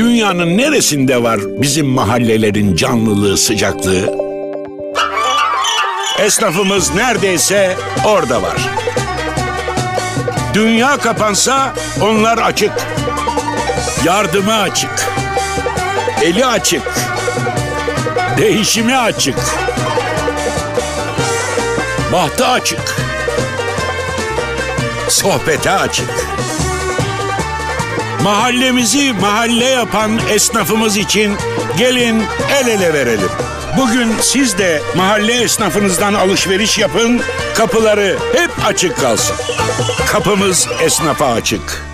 Dünyanın neresinde var bizim mahallelerin canlılığı, sıcaklığı? Esnafımız neredeyse orada var. Dünya kapansa onlar açık. Yardıma açık. Eli açık. Değişime açık. Bahtı açık. Sohbete açık. Mahallemizi mahalle yapan esnafımız için gelin el ele verelim. Bugün siz de mahalle esnafınızdan alışveriş yapın, kapıları hep açık kalsın. Kapımız esnafa açık.